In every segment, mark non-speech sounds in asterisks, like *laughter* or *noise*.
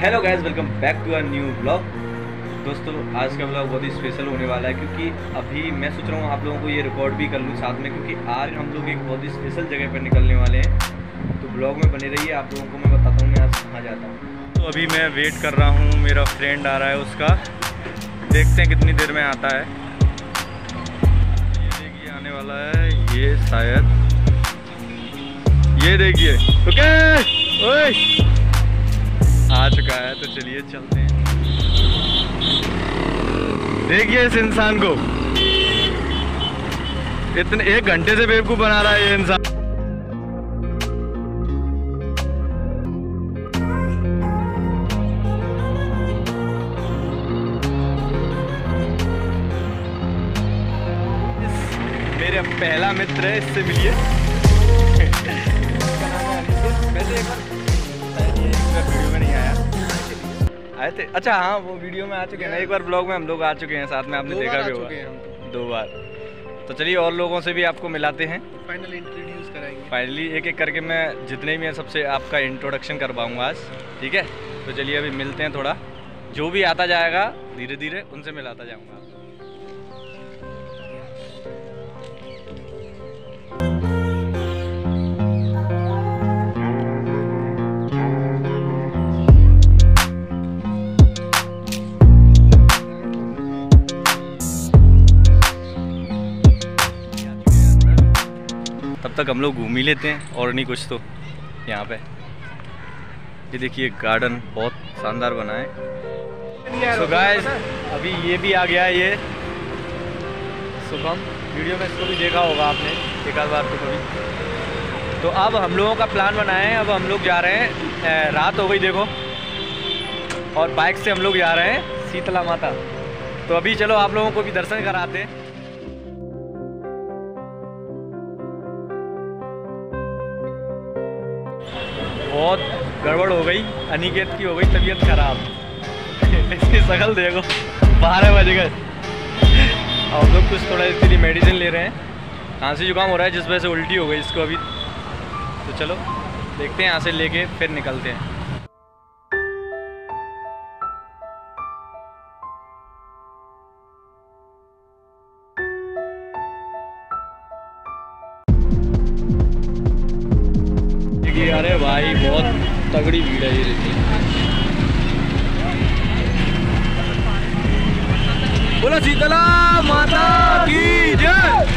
Hello guys welcome back to a new blog दोस्तों, आज का ब्लॉग बहुत ही स्पेशल होने वाला है क्योंकि अभी मैं सोच रहा हूँ आप लोगों को ये रिकॉर्ड भी कर लूँ साथ में क्योंकि आज हम लोग एक बहुत ही स्पेशल जगह पर निकलने वाले हैं। तो ब्लॉग में बने रहिए, आप लोगों को मैं बताता हूँ मैं आज कहाँ जाता हूँ। तो अभी मैं वेट कर रहा हूँ, मेरा फ्रेंड आ रहा है उसका। देखते हैं कितनी देर में आता है। ये देखिए, आने वाला है, ये शायद। ये देखिए, ओके आ चुका है तो चलिए चलते हैं। देखिए इस इंसान को। इतने, एक घंटे से बेवकूफ़ बना रहा है ये इंसान। मेरा पहला मित्र है, इससे मिलिए। आए थे। अच्छा हाँ वो वीडियो में आ चुके हैं ना। एक बार ब्लॉग में हम लोग आ चुके हैं साथ में आपने देखा भी होगा। तो। दो बार। तो चलिए और लोगों से भी आपको मिलाते हैं। फाइनल इंट्रोड्यूस कराएँगे। फाइनली एक एक करके मैं जितने भी हैं सबसे आपका इंट्रोडक्शन करवाऊँगा आज। ठीक है? तो चलिए अभी मिलते हैं थोड़ा। जो भी आता जाएगा धीरे धीरे उनसे मिलाता जाऊँगा। तक हम लोग घूम ही लेते हैं, और नहीं कुछ तो यहाँ पे। ये देखिए गार्डन बहुत शानदार बना है। सो गाइस अभी ये भी आ गया ये। शुभम वीडियो में इसको भी देखा होगा आपने, एक आध बार तो कभी। तो अब हम लोगों का प्लान बनाए हैं, अब हम लोग जा रहे हैं रात हो गई देखो। और बाइक से हम लोग जा रहे हैं, शीतला माता। तो अभी चलो आप लोगों को भी दर्शन कराते हैं। बहुत गड़बड़ हो गई, अनिकेत की हो गई तबीयत खराब। इसकी शकल देखो, बारह बज गए और लोग कुछ थोड़ा इसके लिए मेडिसिन ले रहे हैं। खांसी जुकाम हो रहा है, जिस वजह से उल्टी हो गई इसको अभी। तो चलो, देखते हैं यहाँ से लेके फिर निकलते हैं। बोलो शीतला, माता की जय।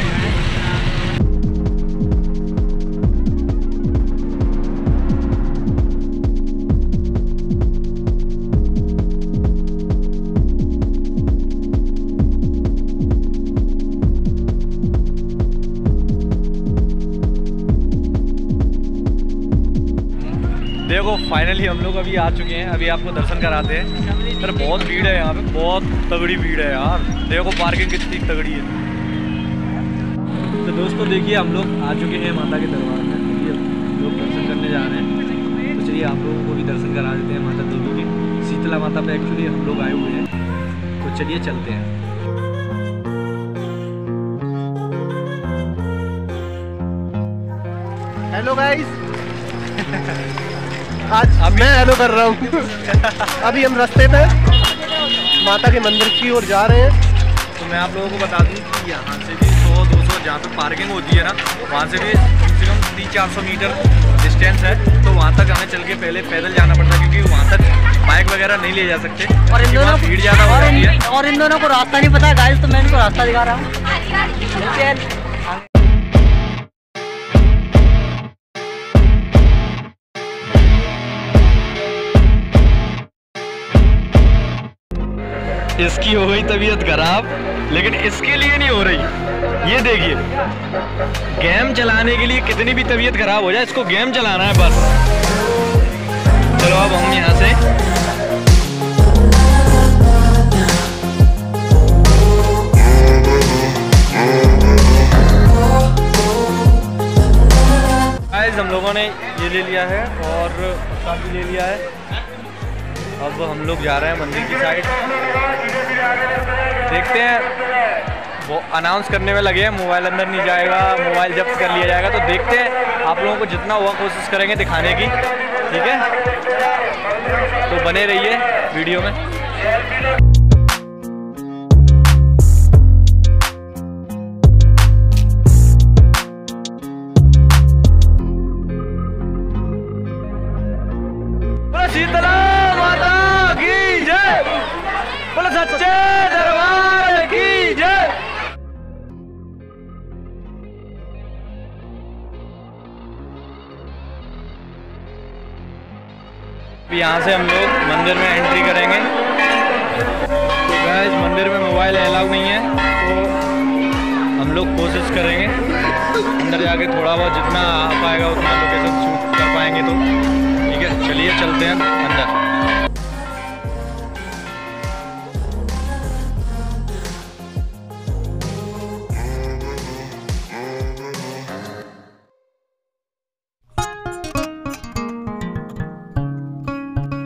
देखो फाइनली हम लोग अभी आ चुके हैं, अभी आपको दर्शन कराते हैं। सर बहुत भीड़ है यहाँ पे, बहुत तगड़ी भीड़ है यार। देखो पार्किंग कितनी तगड़ी है। तो दोस्तों देखिए हम लोग आ चुके हैं माता के दरबार में। हम लोग दर्शन करने जा रहे हैं। तो चलिए आप लोगों को भी दर्शन करा देते हैं माता देवी के। शीतला माता पे एक्चुअली हम लोग आए हुए हैं। तो चलिए चलते हैं। हेलो गाइस *laughs* आज मैं हेलो कर रहा हूँ। *laughs* अभी हम रास्ते पे माता के मंदिर की ओर जा रहे हैं। तो मैं आप लोगों को बता दूँ कि यहाँ से भी सौ दो सौ जहाँ पे पार्किंग होती है ना वहाँ से भी कम से कम तीन चार सौ मीटर डिस्टेंस है। तो वहाँ तक हमें चल के पहले पैदल जाना पड़ता है क्योंकि वहाँ तक बाइक वगैरह नहीं ले जा सकते। और इन दोनों भीड़ ज़्यादा हो रही जाती है। और इन दोनों को रास्ता नहीं पता है गाइस तो मैं इनको रास्ता दिखा रहा हूँ। इसकी हो गई तबीयत खराब, लेकिन इसके लिए नहीं हो रही। ये देखिए गेम चलाने के लिए कितनी भी तबीयत खराब हो जाए, इसको गेम चलाना है बस। चलो अब हम यहाँ से हम लोगों ने ये ले लिया है और भी ले लिया है। अब हम लोग जा रहे हैं मंदिर की साइड देखते हैं। वो अनाउंस करने में लगे हैं मोबाइल अंदर नहीं जाएगा मोबाइल जब्त कर लिया जाएगा तो देखते हैं आप लोगों को जितना हुआ कोशिश करेंगे दिखाने की, ठीक है? तो बने रहिए वीडियो में। बोलो, सच्चे दरबार की जय। यहाँ से हम लोग मंदिर में एंट्री करेंगे। तो गैस मंदिर में मोबाइल अलाउ नहीं है तो हम लोग कोशिश करेंगे। अंदर जाके थोड़ा बहुत जितना आ पाएगा, उतना लोकेशन शूट कर पाएँगे तो। ठीक है, चलिए, चलते हैं अंदर।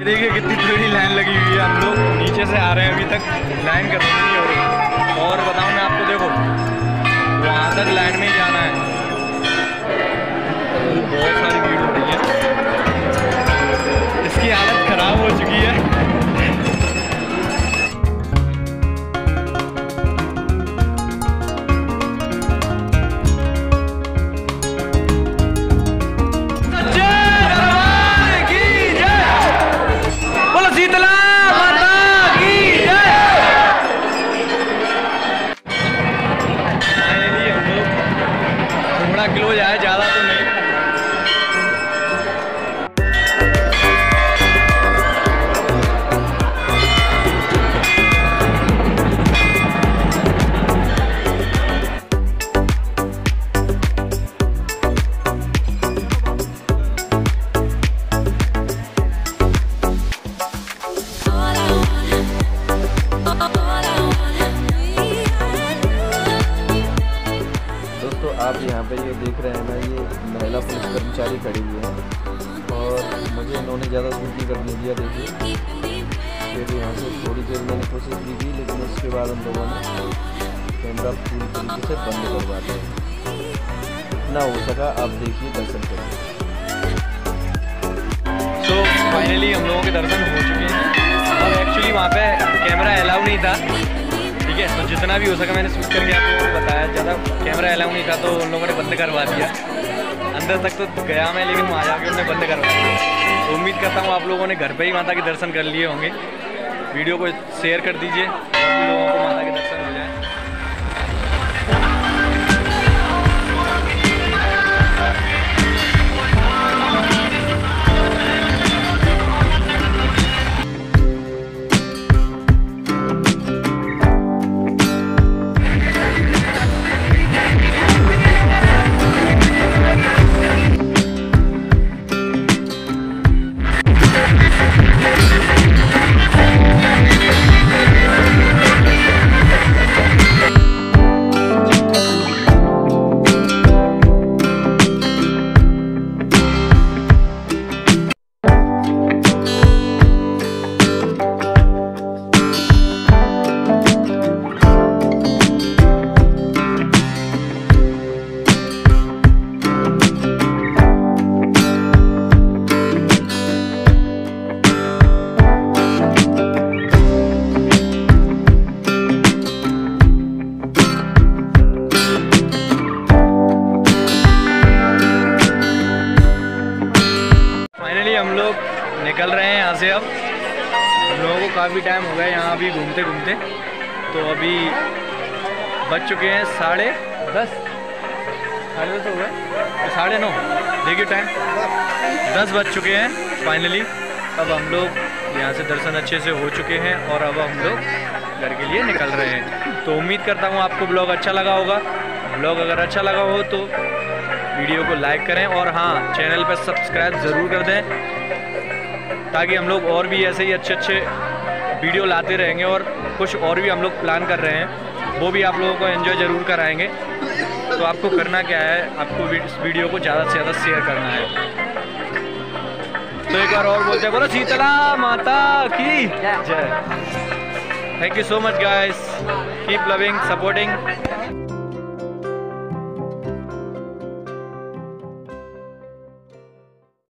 देखिए कितनी थोड़ी लाइन लगी हुई है हम लोग नीचे से आ रहे हैं अभी तक। लाइन खत्म नहीं हो रही और बताऊँ मैं आपको, देखो, वहाँ तक लाइन में जाना है। तो बहुत सारी महिला पुलिस कर्मचारी खड़ी हुई है। और मुझे इन्होंने ज़्यादा नहीं करने दिया देखिए फिर यहाँ से थोड़ी देर मैंने कोशिश की थी, लेकिन उसके बाद उन लोगों ने कैमरा पूरी तरीके से बंद करवा दिया। इतना हो सका, आप देखिए दर्शन करिए। सो फाइनली हम लोगों के दर्शन हो चुके हैं। और एक्चुअली वहाँ पे कैमरा अलाउ नहीं था। ठीक है तो जितना भी हो सका मैंने शूट करके आप लोगों को बताया। ज़्यादा कैमरा अलाउ नहीं था तो उन लोगों ने बंद करवा दिया। अंदर तक तो गया मैं, लेकिन वहाँ जाके उन्हें बंद करवा तो उम्मीद करता हूँ आप लोगों ने घर पे ही माता के दर्शन कर लिए होंगे। वीडियो को शेयर कर दीजिए लोगों को माता के दर्शन हो जाए। टाइम हो गया यहाँ अभी घूमते घूमते। तो अभी बज चुके हैं साढ़े दस। साढ़े दस हो गए। तो साढ़े नौ। देखिए टाइम दस बज चुके हैं फाइनली अब हम लोग यहाँ से दर्शन अच्छे से हो चुके हैं और अब हम लोग घर के लिए निकल रहे हैं। तो उम्मीद करता हूँ आपको ब्लॉग अच्छा लगा होगा। ब्लॉग अगर अच्छा लगा हो तो वीडियो को लाइक करें और हाँ चैनल पर सब्सक्राइब ज़रूर कर दें। ताकि हम लोग और भी ऐसे ही अच्छे अच्छे वीडियो लाते रहेंगे और कुछ और भी हम लोग प्लान कर रहे हैं। वो भी आप लोगों को एंजॉय ज़रूर कराएँगे। तो आपको करना क्या है? आपको इस वीडियो को ज़्यादा से ज़्यादा शेयर करना है। तो एक बार और बोलते हैं, बोलो शीतला माता की जय। Thank you so much guys keep loving supporting